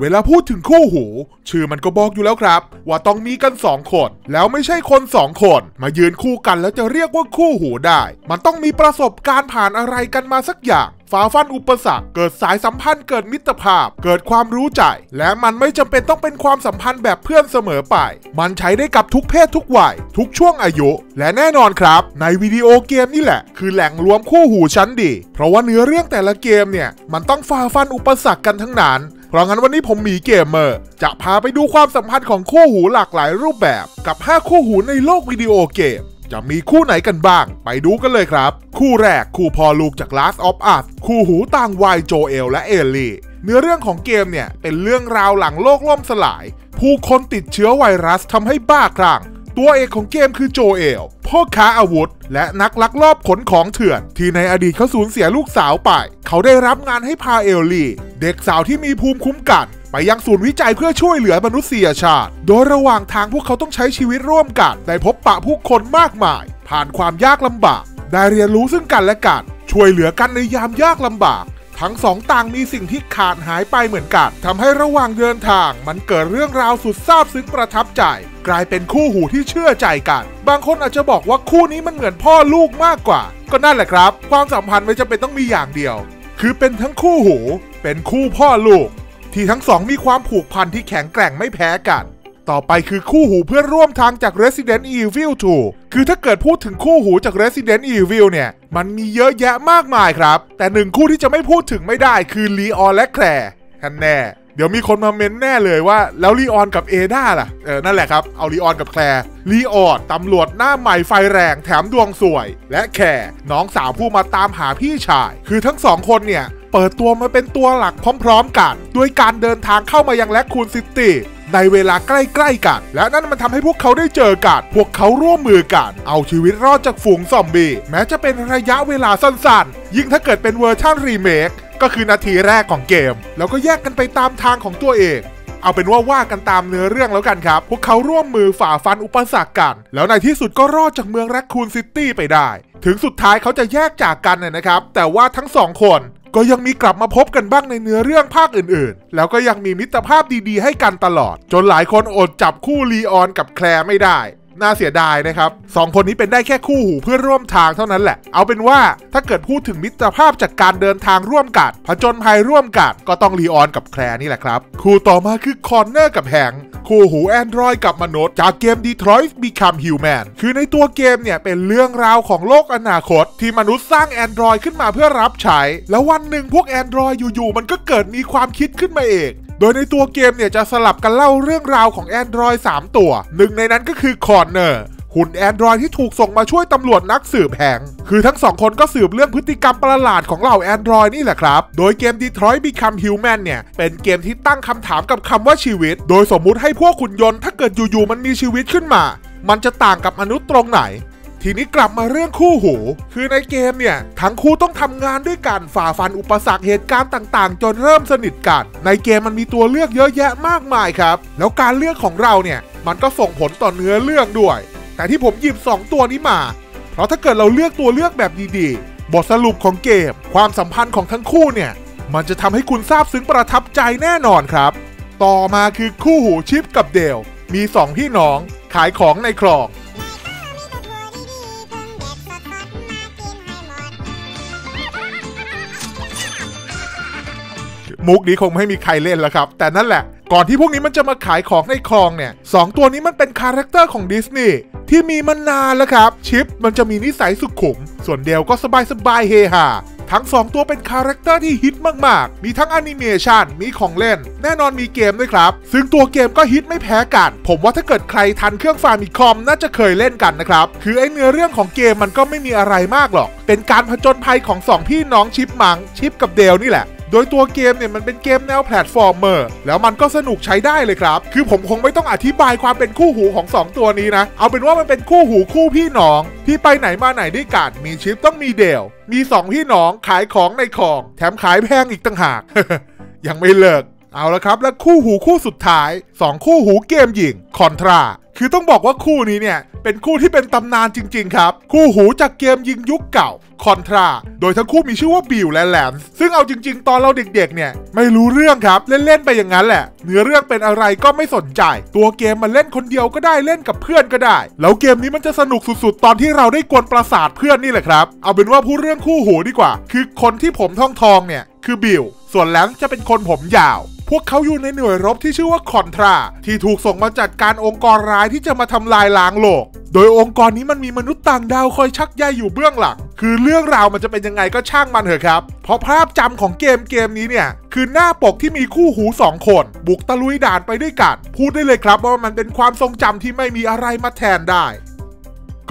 เวลาพูดถึงคู่หู ชื่อมันก็บอกอยู่แล้วครับ ว่าต้องมีกันสองคน แล้วไม่ใช่คนสองคน มายืนคู่กันแล้วจะเรียกว่าคู่หูได้ มันต้องมีประสบการณ์ผ่านอะไรกันมาสักอย่างฝ่าฟันอุปสรรค เกิดสายสัมพันธ์เกิดมิตรภาพ เกิดความรู้ใจ และมันไม่จำเป็นต้องเป็นความสัมพันธ์แบบเพื่อนเสมอไป มันใช้ได้กับทุกเพศทุกวัย ทุกช่วงอายุ และแน่นอนครับ ในวิดีโอเกมนี่แหละ คือแหล่งรวมคู่หูชั้นดี เพราะว่าเนื้อเรื่องแต่ละเกมเนี่ย มันต้องฝ่าฟันอุปสรรคกันทั้งนั้นเพราะงั้นวันนี้ผมหมีเกมเมอร์ จะพาไปดูความสัมพันธ์ของคู่หูหลากหลายรูปแบบ กับ 5 คู่หูในโลกวิดีโอเกม จะมีคู่ไหนกันบ้าง ไปดูกันเลยครับ คู่แรกคู่พ่อลูกจาก Last of Us คู่หูต่างวัยโจเอลและเอลลี่เนื้อเรื่องของเกมเนี่ยเป็นเรื่องราวหลังโลกล่มสลาย ผู้คนติดเชื้อไวรัสทำให้บ้าคลั่ง ตัวเอกของเกมคือโจเอลพ่อค้าอาวุธ และนักลักลอบขนของเถื่อน ที่ในอดีตเขาสูญเสียลูกสาวไป เขาได้รับงานให้พาเอลลี่ เด็กสาวที่มีภูมิคุ้มกันไปยังศูนย์วิจัยเพื่อช่วยเหลือมนุษยชาติ โดยระหว่างทางพวกเขาต้องใช้ชีวิตร่วมกัน ได้พบปะผู้คนมากมาย ผ่านความยากลำบาก ได้เรียนรู้ซึ่งกันและกัน ช่วยเหลือกันในยามยากลำบาก ทั้งสองต่างมีสิ่งที่ขาดหายไปเหมือนกันทำให้ระหว่างเดินทาง มันเกิดเรื่องราวสุดซาบซึ้งประทับใจ กลายเป็นคู่หูที่เชื่อใจกัน บางคนอาจจะบอกว่าคู่นี้มันเหมือนพ่อลูกมากกว่า ก็นั่นแหละครับ ความสัมพันธ์ไม่จำเป็นต้องมีอย่างเดียว คือเป็นทั้งคู่หู เป็นคู่พ่อลูก ที่ทั้งสองมีความผูกพันที่แข็งแกร่งไม่แพ้กัน ต่อไปคือคู่หูเพื่อนร่วมทางจาก Resident Evil 2 คือถ้าเกิดพูดถึงคู่หูจาก Resident Evil เนี่ย มันมีเยอะแยะมากมายครับ แต่หนึ่งคู่ที่จะไม่พูดถึงไม่ได้คือลีออนและแคลร์ท่านแน่ เดี๋ยวมีคนมาเม้นแน่เลยว่า แล้วลีออนกับเอดาล่ะ เออ นั่นแหละครับ เอาลีออนกับแคลร์ลีออนตำรวจหน้าใหม่ไฟแรงแถมดวงซวย และแคลร์น้องสาวผู้มาตามหาพี่ชาย คือทั้งสองคนเนี่ยเปิดตัวมาเป็นตัวหลักพร้อม ๆ กัน ด้วยการเดินทางเข้ามายัง Raccoon City ในเวลาใกล้ๆกัน และนั่นมันทำให้พวกเขาได้เจอกัน พวกเขาร่วมมือกัน เอาชีวิตรอดจากฝูงซอมบี้แม้จะเป็นระยะเวลาสั้นๆ ยิ่งถ้าเกิดเป็นเวอร์ชันรีเมคก็คือนาทีแรกของเกม แล้วก็แยกกันไปตามทางของตัวเองเอาเป็นว่าว่ากันตามเนื้อเรื่องแล้วกันครับ พวกเขาร่วมมือฝ่าฟันอุปสรรคกัน แล้วในที่สุดก็รอดจากเมืองแรคคูนซิตี้ไปได้ ถึงสุดท้ายเขาจะแยกจากกันเนี่ยนะครับ แต่ว่าทั้งสองคน ก็ยังมีกลับมาพบกันบ้างในเนื้อเรื่องภาคอื่นๆ แล้วก็ยังมีมิตรภาพดีๆ ให้กันตลอด จนหลายคนอดจับคู่ลีออนกับแคลร์ไม่ได้ น่าเสียดายนะครับสองคนนี้เป็นได้แค่คู่หูเพื่อนร่วมทางเท่านั้นแหละ เอาเป็นว่าถ้าเกิดพูดถึงมิตรภาพจากการเดินทางร่วมกันผจญภัยร่วมกันก็ต้องลีออนกับแคลร์นี่แหละครับ คู่ต่อมาคือคอนเนอร์กับแฮงค์คู่หู Android กับมนุษย์จากเกม Detroit Become Human คือในตัวเกมเนี่ยเป็นเรื่องราวของโลกอนาคต ที่มนุษย์สร้าง Android ขึ้นมาเพื่อรับใช้ แล้ววันหนึ่งพวก Android อยู่ๆมันก็เกิดมีความคิดขึ้นมาเอง โดยในตัวเกมเนี่ยจะสลับกันเล่าเรื่องราวของ Android 3 ตัว หนึ่งในนั้นก็คือคอนเนอร์หุ่น Android ที่ถูกส่งมาช่วยตำรวจนักสืบแฮงค์ คือทั้งสองคนก็สืบเรื่องพฤติกรรมประหลาดของเหล่า Android นี่แหละครับ โดยเกม Detroit Become Human เนี่ย เป็นเกมที่ตั้งคำถามกับคำว่าชีวิต โดยสมมุติให้พวกหุ่นยนต์ถ้าเกิดอยู่ๆมันมีชีวิตขึ้นมา มันจะต่างกับมนุษย์ตรงไหน ทีนี้กลับมาเรื่องคู่หู คือในเกมเนี่ยทั้งคู่ต้องทำงานด้วยกันฝ่าฟันอุปสรรคเหตุการณ์ต่างๆ จนเริ่มสนิทกัน ในเกมมันมีตัวเลือกเยอะแยะมากมายครับ แล้วการเลือกของเราเนี่ยมันก็ส่งผลต่อเนื้อเรื่องด้วย แต่ที่ผมหยิบ 2 ตัวนี้มา เพราะถ้าเกิดเราเลือกตัวเลือกแบบดีๆ บทสรุปของเกม ความสัมพันธ์ของทั้งคู่เนี่ยมันจะทำให้คุณซาบซึ้งประทับใจแน่นอนครับ ต่อมาคือคู่หูชิปกับเดลมีสองพี่น้อง ขายของในคลอง มุกนี้คงไม่มีใครเล่นแล้วครับ แต่นั่นแหละ ก่อนที่พวกนี้มันจะมาขายของในคลองเนี่ยสองตัวนี้มันเป็น character ของดิสนีย์ที่มีมานานแล้วครับ ชิปมันจะมีนิสัยสุขุม ส่วนเดลก็สบายสบายเฮฮาทั้งสองตัวเป็น character ที่ฮิตมาก ๆ มีทั้งแอนิเมชันมีของเล่น แน่นอนมีเกมด้วยครับ ซึ่งตัวเกมก็ฮิตไม่แพ้กัน ผมว่าถ้าเกิดใครทันเครื่องฟาร์มิคอมน่าจะเคยเล่นกันนะครับ คือไอ้เนื้อเรื่องของเกมมันก็ไม่มีอะไรมากหรอก เป็นการผจญภัยของสองพี่น้อง chipmunk ชิปกับเดลนี่แหละ โดยตัวเกมเนี่ยมันเป็นเกมแนว platformer แล้วมันก็สนุกใช้ได้เลยครับ คือผมคงไม่ต้องอธิบายความเป็นคู่หูของ 2 ตัวนี้นะ เอาเป็นว่ามันเป็นคู่หูคู่พี่น้อง ที่ไปไหนมาไหนด้วยกันมีชิปต้องมีเดลมี 2 พี่น้องขายของในของ แถมขายแพงอีกต่างหาก ยังไม่เลิก เอาละครับ และคู่หูคู่สุดท้าย 2 คู่หูเกมหญิงคอนทราคือต้องบอกว่าคู่นี้เนี่ย เป็นคู่ที่เป็นตำนานจริง ๆ ครับ คู่หูจากเกมยิงยุคเก่าคอนทราโดยทั้งคู่มีชื่อว่าบิลและแลนซ์ซึ่งเอาจริง ๆ ตอนเราเด็ก ๆ เนี่ย ไม่รู้เรื่องครับ เล่น ๆ ไปอย่างนั้นแหละ เนื้อเรื่องเป็นอะไรก็ไม่สนใจ ตัวเกมมันเล่นคนเดียวก็ได้เล่นกับเพื่อนก็ได้ แล้วเกมนี้มันจะสนุกสุดๆ ตอนที่เราได้กวนประสาทเพื่อนนี่แหละครับ เอาเป็นว่าพูดเรื่องคู่หูดีกว่า คือคนที่ผมทองทองเนี่ยคือบิลส่วนแลนซ์จะเป็นคนผมยาว พวกเขาอยู่ในหน่วยรบที่ชื่อว่าคอนทรา ที่ถูกส่งมาจัดการองค์กรร้ายที่จะมาทำลายล้างโลก โดยองค์กรนี้มันมีมนุษย์ต่างดาวคอยชักใยอยู่เบื้องหลัง คือเรื่องราวมันจะเป็นยังไงก็ช่างมันเถอะครับ เพราะภาพจำของเกมเกมนี้เนี่ยคือหน้าปกที่มีคู่หูสองคน บุกตะลุยด่านไปด้วยกันพูดได้เลยครับว่ามันเป็นความทรงจำที่ไม่มีอะไรมาแทนได้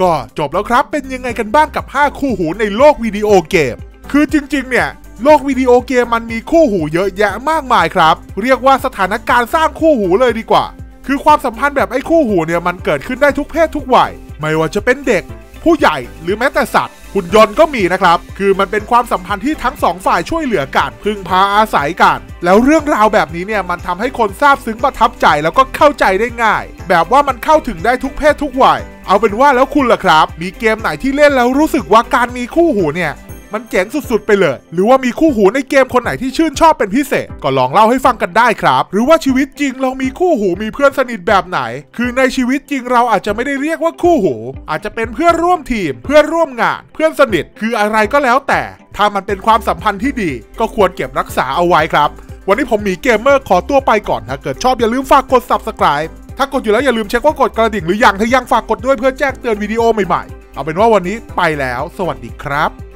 ก็จบแล้วครับเป็นยังไงกันบ้างกับ 5 คู่หูในโลกวิดีโอเกมคือจริงๆ เนี่ย โลกวิดีโอเกมมันมีคู่หูเยอะแยะมากมายครับ เรียกว่าสถานการณ์สร้างคู่หูเลยดีกว่า คือความสัมพันธ์แบบไอ้คู่หูเนี่ยมันเกิดขึ้นได้ทุกเพศทุกวัย ไม่ว่าจะเป็นเด็ก ผู้ใหญ่หรือแม้แต่สัตว์ หุ่นยนต์ก็มีนะครับ คือมันเป็นความสัมพันธ์ที่ทั้งสองฝ่ายช่วยเหลือกันพึ่งพาอาศัยกัน แล้วเรื่องราวแบบนี้เนี่ยมันทำให้คนซาบซึ้งประทับใจแล้วก็เข้าใจได้ง่าย แบบว่ามันเข้าถึงได้ทุกเพศทุกวัย เอาเป็นว่าแล้วคุณล่ะครับ มีเกมไหนที่เล่นแล้วรู้สึกว่าการมีคู่หูเนี่ย มันเจ๋งสุดๆไปเลย หรือว่ามีคู่หูในเกมคนไหนที่ชื่นชอบเป็นพิเศษ ก็ลองเล่าให้ฟังกันได้ครับ หรือว่าชีวิตจริงเรามีคู่หูมีเพื่อนสนิทแบบไหน คือในชีวิตจริงเราอาจจะไม่ได้เรียกว่าคู่หู อาจจะเป็นเพื่อนร่วมทีม เพื่อนร่วมงาน เพื่อนสนิท คืออะไรก็แล้วแต่ ถ้ามันเป็นความสัมพันธ์ที่ดี ก็ควรเก็บรักษาเอาไว้ครับ วันนี้ผมหมีเกมเมอร์ขอตัวไปก่อนถ้าเกิดชอบอย่าลืมฝากกด subscribe ถ้ากดอยู่แล้วอย่าลืมเช็คว่ากดกระดิ่งหรือยังถ้ายังฝากกดด้วยเพื่อแจ้งเตือนวิดีโอใหม่ๆ เอาเป็นว่าวันนี้ไปแล้ว สวัสดีครับ